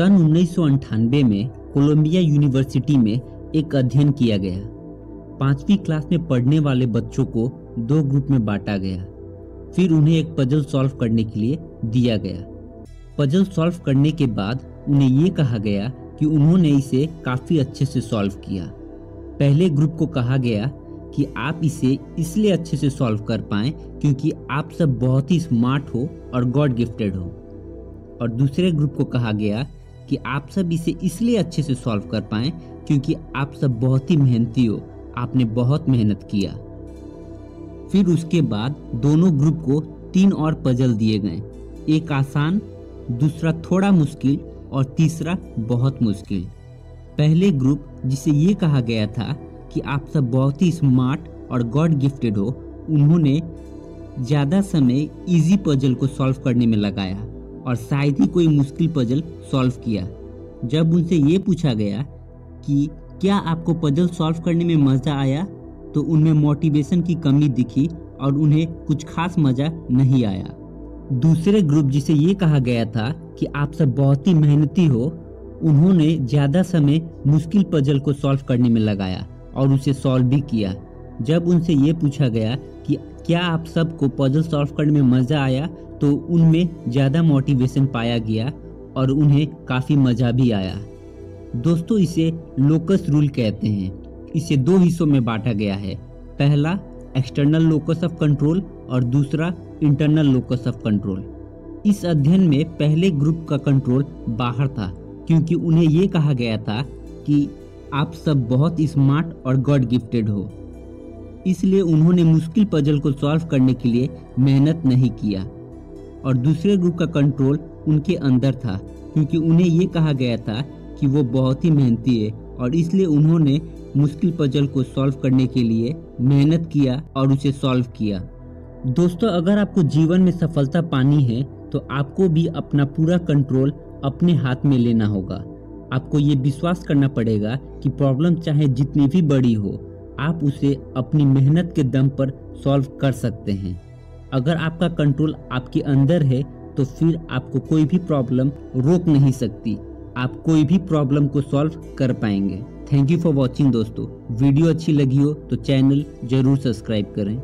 सन उन्नीस में Colombia university में एक अध्ययन किया गया। पांचवी क्लास में पढ़ने वाले बच्चों को दो ग्रुप में बांटा गया। फिर उन्हें एक पजल सॉल्व करने के लिए दिया गया। पजल सॉल्व करने के बाद उन्हें ये कहा गया कि उन्होंने इसे काफ़ी अच्छे से सॉल्व किया। पहले ग्रुप को कहा गया कि आप इसे इसलिए अच्छे से सॉल्व कर पाएँ क्योंकि आप सब बहुत ही स्मार्ट हो और गॉड गिफ्टेड हो। और दूसरे ग्रुप को कहा गया कि आप सब इसे इसलिए अच्छे से सॉल्व कर पाए क्योंकि आप सब बहुत ही मेहनती हो। आपने बहुत मेहनत किया। फिर उसके बाद दोनों ग्रुप को तीन और पजल दिए गए। एक आसान, दूसरा थोड़ा मुश्किल और तीसरा बहुत मुश्किल। पहले ग्रुप जिसे ये कहा गया था कि आप सब बहुत ही स्मार्ट और गॉड गिफ्टेड हो, उन्होंने ज़्यादा समय इजी पजल को सॉल्व करने में लगाया। और शायद ही कोई मुश्किल पजल सॉल्व किया। जब उनसे ये पूछा गया कि क्या आपको पजल सॉल्व करने में मज़ा आया तो उनमें मोटिवेशन की कमी दिखी और उन्हें कुछ खास मज़ा नहीं आया। दूसरे ग्रुप जिसे ये कहा गया था कि आप सब बहुत ही मेहनती हो, उन्होंने ज़्यादा समय मुश्किल पजल को सॉल्व करने में लगाया और उसे सॉल्व भी किया। जब उनसे ये पूछा गया कि क्या आप सबको पजल सॉल्व करने में मज़ा आया तो उनमें ज़्यादा मोटिवेशन पाया गया और उन्हें काफ़ी मज़ा भी आया। दोस्तों, इसे लोकस रूल कहते हैं। इसे दो हिस्सों में बांटा गया है। पहला एक्सटर्नल लोकस ऑफ़ कंट्रोल और दूसरा इंटरनल लोकस ऑफ़ कंट्रोल इस अध्ययन में पहले ग्रुप का कंट्रोल बाहर था, क्योंकि उन्हें ये कहा गया था कि आप सब बहुत स्मार्ट और गॉड गिफ्टेड हो। इसलिए उन्होंने मुश्किल पजल को सॉल्व करने के लिए मेहनत नहीं किया। और दूसरे ग्रुप का कंट्रोल उनके अंदर था, क्योंकि उन्हें ये कहा गया था कि वो बहुत ही मेहनती है और इसलिए उन्होंने मुश्किल पजल को सॉल्व करने के लिए मेहनत किया और उसे सॉल्व किया। दोस्तों, अगर आपको जीवन में सफलता पानी है तो आपको भी अपना पूरा कंट्रोल अपने हाथ में लेना होगा। आपको ये विश्वास करना पड़ेगा कि प्रॉब्लम चाहे जितनी भी बड़ी हो आप उसे अपनी मेहनत के दम पर सॉल्व कर सकते हैं। अगर आपका कंट्रोल आपके अंदर है तो फिर आपको कोई भी प्रॉब्लम रोक नहीं सकती। आप कोई भी प्रॉब्लम को सॉल्व कर पाएँगे। थैंक यू फॉर वॉचिंग दोस्तों। वीडियो अच्छी लगी हो तो चैनल ज़रूर सब्सक्राइब करें।